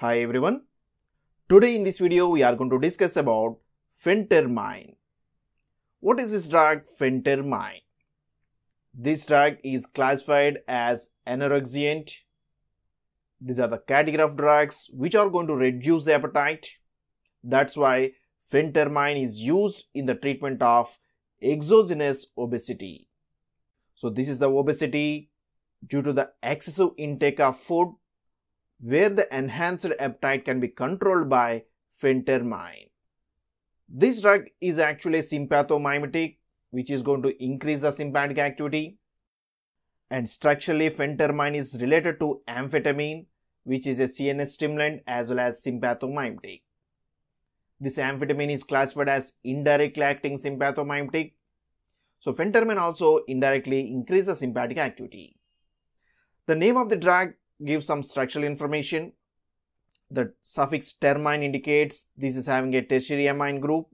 Hi everyone. Today in this video we are going to discuss about phentermine. What is this drug phentermine? This drug is classified as anorexiant. These are the category of drugs which are going to reduce the appetite. That's why phentermine is used in the treatment of exogenous obesity. So this is the obesity due to the excessive intake of food where the enhanced appetite can be controlled by phentermine. This drug is actually sympathomimetic which is going to increase the sympathetic activity and structurally phentermine is related to amphetamine which is a CNS stimulant as well as sympathomimetic. This amphetamine is classified as indirectly acting sympathomimetic. So phentermine also indirectly increases sympathetic activity. The name of the drug gives some structural information. The suffix termine indicates this is having a tertiary amine group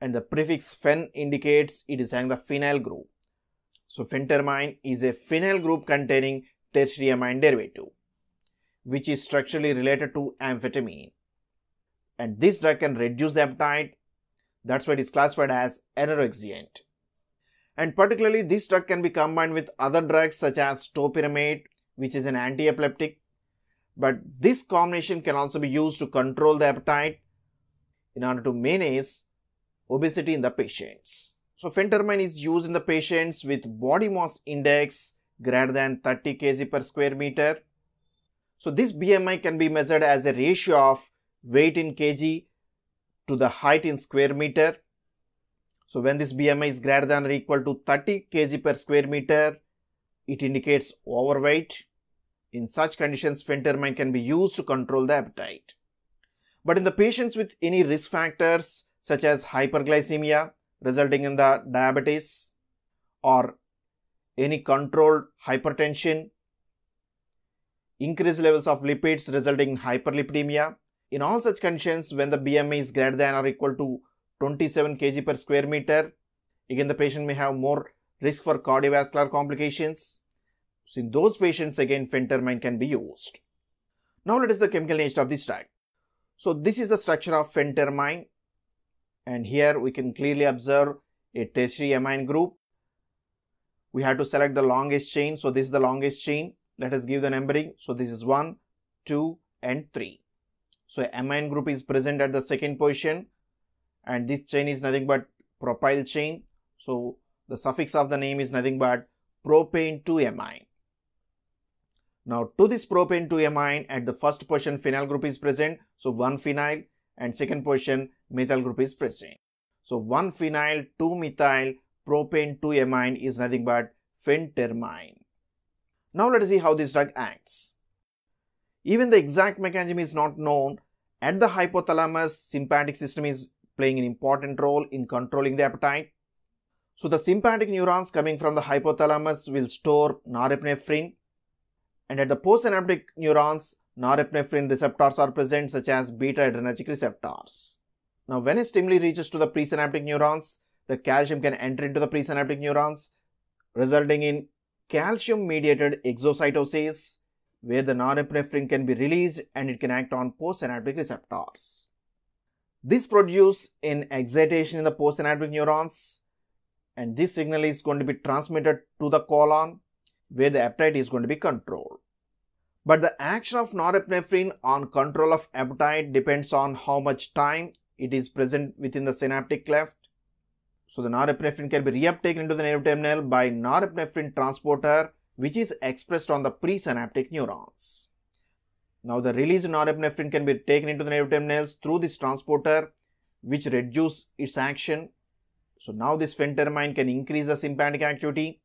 and the prefix phen indicates it is having the phenyl group. So phentermine is a phenyl group containing tertiary amine derivative which is structurally related to amphetamine. And this drug can reduce the appetite. That's why it is classified as anorexiant. And particularly this drug can be combined with other drugs such as topiramate which is an anti-epileptic. But this combination can also be used to control the appetite in order to manage obesity in the patients. So phentermine is used in the patients with body mass index greater than 30 kg per square meter. So this BMI can be measured as a ratio of weight in kg to the height in square meter. So when this BMI is greater than or equal to 30 kg per square meter, it indicates overweight. In such conditions, phentermine can be used to control the appetite. But in the patients with any risk factors such as hyperglycemia resulting in the diabetes or any controlled hypertension, increased levels of lipids resulting in hyperlipidemia, in all such conditions when the BMI is greater than or equal to 27 kg per square meter, again the patient may have more risk for cardiovascular complications. So in those patients again phentermine can be used. Now let us the chemical nature of this drug. So this is the structure of phentermine and here we can clearly observe a tertiary amine group. We have to select the longest chain. So this is the longest chain. Let us give the numbering. So this is 1, 2 and 3. So amine group is present at the second position and this chain is nothing but propyl chain. So the suffix of the name is nothing but propane 2 amine. Now to this propane 2 amine at the first position phenyl group is present. So 1 phenyl and second position methyl group is present. So 1 phenyl 2 methyl propane 2 amine is nothing but phentermine. Now let us see how this drug acts. Even the exact mechanism is not known. At the hypothalamus, sympathetic system is playing an important role in controlling the appetite. So the sympathetic neurons coming from the hypothalamus will store norepinephrine and at the postsynaptic neurons, norepinephrine receptors are present such as beta adrenergic receptors. Now when a stimuli reaches to the presynaptic neurons, the calcium can enter into the presynaptic neurons resulting in calcium mediated exocytosis where the norepinephrine can be released and it can act on postsynaptic receptors. This produces an excitation in the postsynaptic neurons and this signal is going to be transmitted to the colon where the appetite is going to be controlled. But the action of norepinephrine on control of appetite depends on how much time it is present within the synaptic cleft. So the norepinephrine can be reuptaken into the nerve terminal by norepinephrine transporter which is expressed on the presynaptic neurons. Now the released norepinephrine can be taken into the nerve terminals through this transporter which reduce its action. So now this phentermine can increase the sympathetic activity.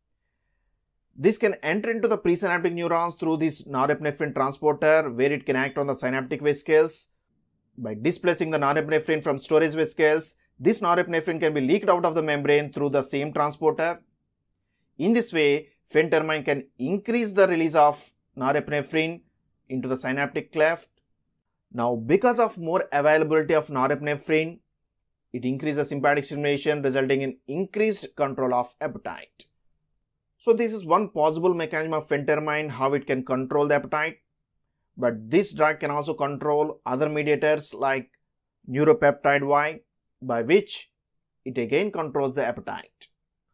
This can enter into the presynaptic neurons through this norepinephrine transporter where it can act on the synaptic vesicles. By displacing the norepinephrine from storage vesicles, this norepinephrine can be leaked out of the membrane through the same transporter. In this way, phentermine can increase the release of norepinephrine into the synaptic cleft. Now, because of more availability of norepinephrine, it increases sympathetic stimulation resulting in increased control of appetite. So, this is one possible mechanism of phentermine how it can control the appetite. but this drug can also control other mediators like neuropeptide Y, by which it again controls the appetite.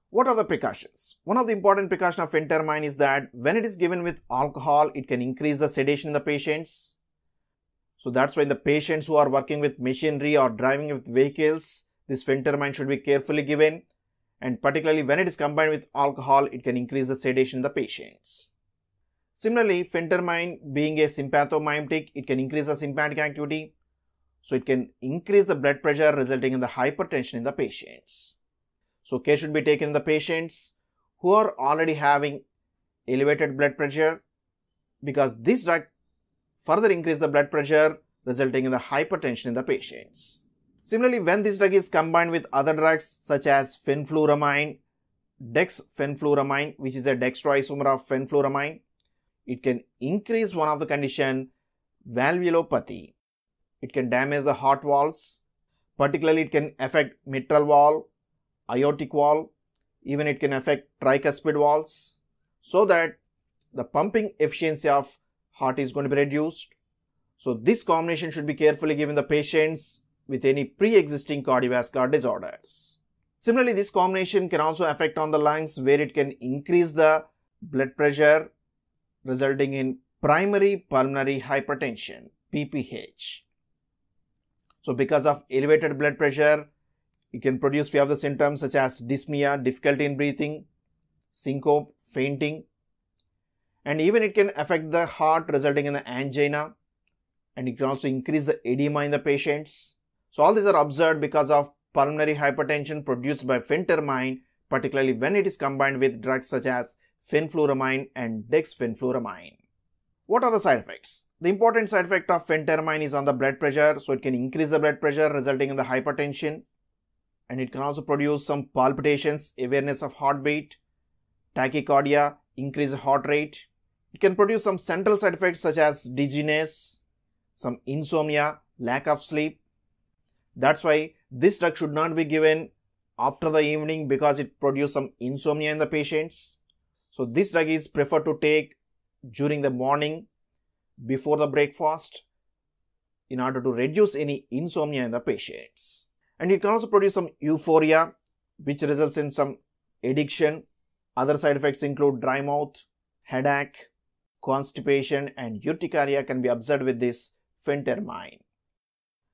What are the precautions? One of the important precautions of phentermine is that when it is given with alcohol, it can increase the sedation in the patients. So that's why the patients who are working with machinery or driving with vehicles, this phentermine should be carefully given and particularly when it is combined with alcohol, it can increase the sedation in the patients. Similarly, phentermine being a sympathomimetic, it can increase the sympathetic activity. So it can increase the blood pressure resulting in the hypertension in the patients. So care should be taken in the patients who are already having elevated blood pressure because this drug further increase the blood pressure resulting in the hypertension in the patients. Similarly, when this drug is combined with other drugs such as fenfluramine, dexfenfluramine, which is a dextroisomer of fenfluramine, it can increase one of the condition valvulopathy. It can damage the heart valves, particularly it can affect mitral valve, aortic valve, even it can affect tricuspid valves, so that the pumping efficiency of heart is going to be reduced. So this combination should be carefully given the patients with any pre-existing cardiovascular disorders. Similarly, this combination can also affect on the lungs where it can increase the blood pressure resulting in primary pulmonary hypertension PPH. So because of elevated blood pressure, it can produce few of the symptoms such as dyspnea, difficulty in breathing, syncope, fainting, and even it can affect the heart resulting in the angina and it can also increase the edema in the patients so all these are observed because of pulmonary hypertension produced by phentermine, particularly when it is combined with drugs such as fenfluramine and dexfenfluramine. What are the side effects? The important side effect of phentermine is on the blood pressure, so it can increase the blood pressure resulting in the hypertension and it can also produce some palpitations, awareness of heartbeat, tachycardia, increased heart rate. It can produce some central side effects such as dizziness, some insomnia, lack of sleep, that's why this drug should not be given after the evening because it produces some insomnia in the patients. So this drug is preferred to take during the morning before the breakfast in order to reduce any insomnia in the patients. And it can also produce some euphoria which results in some addiction. Other side effects include dry mouth, headache, constipation and urticaria can be observed with this phentermine.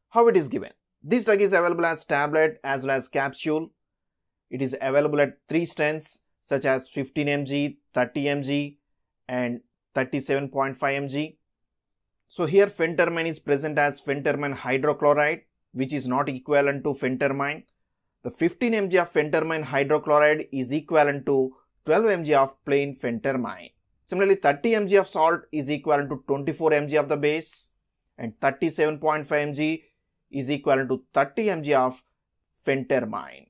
How it is given? This drug is available as tablet as well as capsule. It is available at three strengths such as 15 mg, 30 mg and 37.5 mg. So here phentermine is present as phentermine hydrochloride which is not equivalent to phentermine. The 15 mg of phentermine hydrochloride is equivalent to 12 mg of plain phentermine. Similarly, 30 mg of salt is equivalent to 24 mg of the base and 37.5 mg is equivalent to 30 mg of phentermine.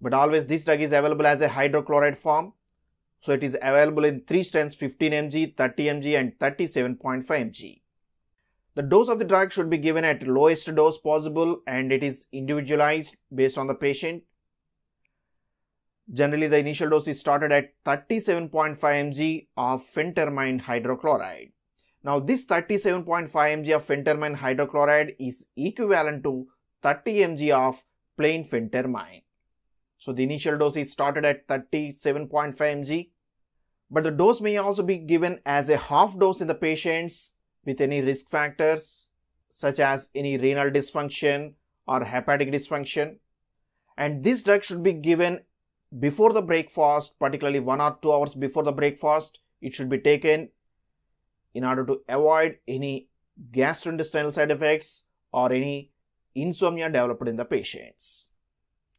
But always this drug is available as a hydrochloride form. So it is available in 3 strengths 15 mg, 30 mg and 37.5 mg. The dose of the drug should be given at lowest dose possible and it is individualized based on the patient. Generally, the initial dose is started at 37.5 mg of phentermine hydrochloride. Now this 37.5 mg of phentermine hydrochloride is equivalent to 30 mg of plain phentermine. So the initial dose is started at 37.5 mg but the dose may also be given as a half dose in the patients with any risk factors such as any renal dysfunction or hepatic dysfunction and this drug should be given before the breakfast particularly one or two hours before the breakfast it should be taken in order to avoid any gastrointestinal side effects or any insomnia developed in the patients.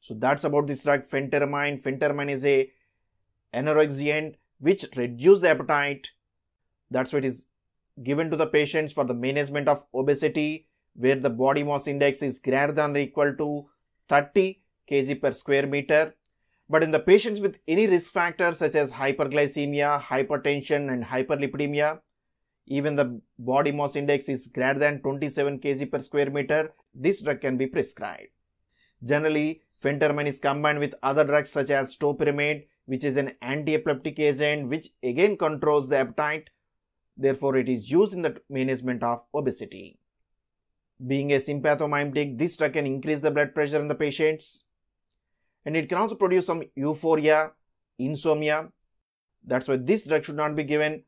So that's about this drug phentermine. Phentermine is a anorexiant which reduce the appetite. That's what is given to the patients for the management of obesity where the body mass index is greater than or equal to 30 kg per square meter. But in the patients with any risk factors such as hyperglycemia, hypertension and hyperlipidemia, even the body mass index is greater than 27 kg per square meter, this drug can be prescribed. Generally, phentermine is combined with other drugs such as topiramate, which is an anti-epileptic agent which again controls the appetite. Therefore, it is used in the management of obesity. Being a sympathomimetic, this drug can increase the blood pressure in the patients and it can also produce some euphoria, insomnia. That's why this drug should not be given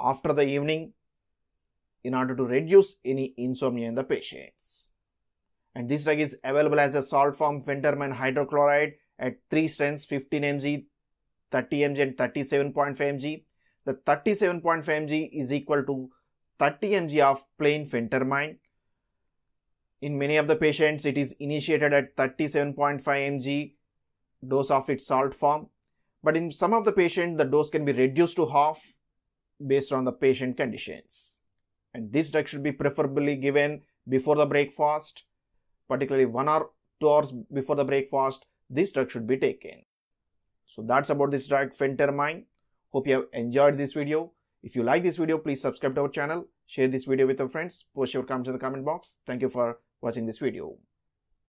after the evening in order to reduce any insomnia in the patients. And this drug is available as a salt form phentermine hydrochloride at 3 strengths 15 mg, 30 mg and 37.5 mg. The 37.5 mg is equal to 30 mg of plain phentermine. In many of the patients, it is initiated at 37.5 mg dose of its salt form. But in some of the patients, the dose can be reduced to half based on the patient conditions. And this drug should be preferably given before the breakfast, particularly one or two hours before the breakfast, this drug should be taken. So that's about this drug phentermine. Hope you have enjoyed this video. If you like this video, please subscribe to our channel, share this video with your friends, post your comments in the comment box. Thank you for watching this video.